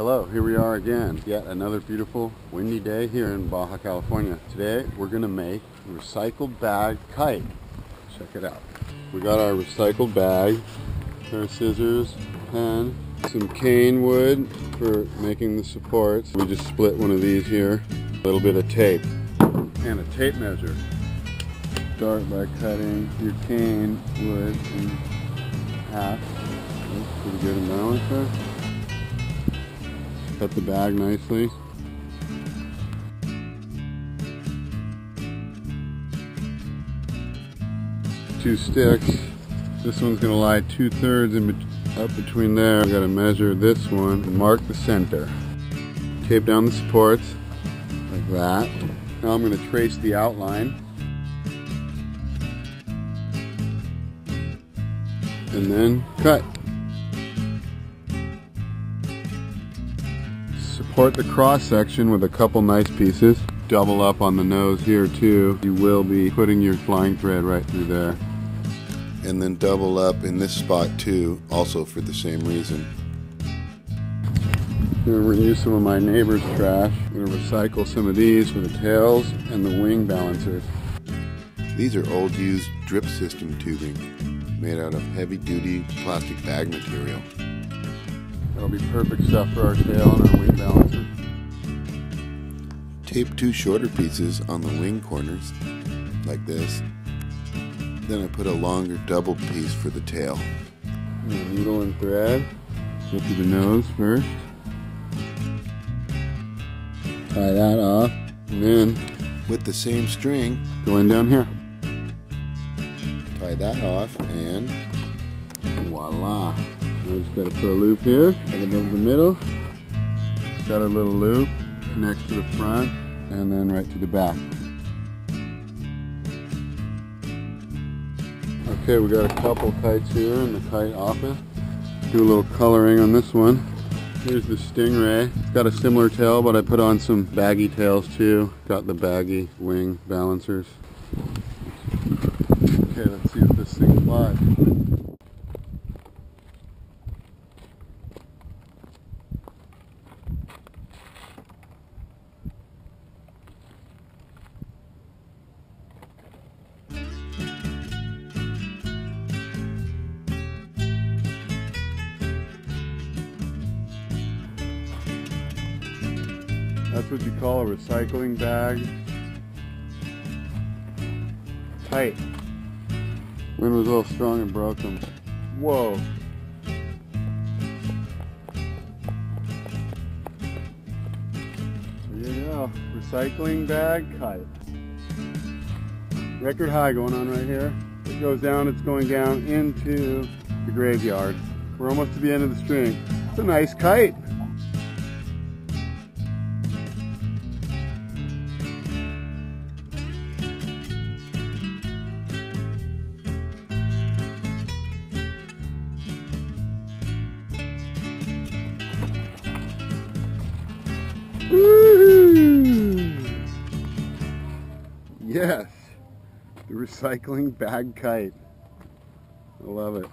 Hello, here we are again. Yet another beautiful windy day here in Baja, California. Today we're going to make a recycled bag kite. Check it out. We got our recycled bag, pair of scissors, pen, some cane wood for making the supports. We just split one of these here, a little bit of tape, and a tape measure. Start by cutting your cane wood in half. That's pretty good amount there. Cut the bag nicely. Two sticks. This one's gonna lie two thirds in be up between there. I gotta measure this one and mark the center. Tape down the supports like that. Now I'm gonna trace the outline. And then cut. Support the cross section with a couple nice pieces. Double up on the nose here too. You will be putting your flying thread right through there. And then double up in this spot too, also for the same reason. I'm gonna reuse some of my neighbor's trash. I'm gonna recycle some of these for the tails and the wing balancers. These are old used drip system tubing made out of heavy duty plastic bag material. That'll be perfect stuff for our tail and our wing balancer. Tape two shorter pieces on the wing corners, like this. Then I put a longer double piece for the tail. And needle and thread. Go through the nose first. Tie that off. And then, with the same string, going down here. Tie that off and voila. I just to put a loop here, above the middle. Got a little loop next to the front and then right to the back. Okay, we got a couple kites here in the kite office. Do a little coloring on this one. Here's the Stingray. Got a similar tail, but I put on some baggy tails too. Got the baggy wing balancers. Okay, let's see if this thing flies. That's what you call a recycling bag. Tight. Wind was a little strong and broke them. Whoa. There you go. Recycling bag kite. Record high going on right here. It goes down, it's going down into the graveyard. We're almost to the end of the string. It's a nice kite. Recycling bag kite. I love it.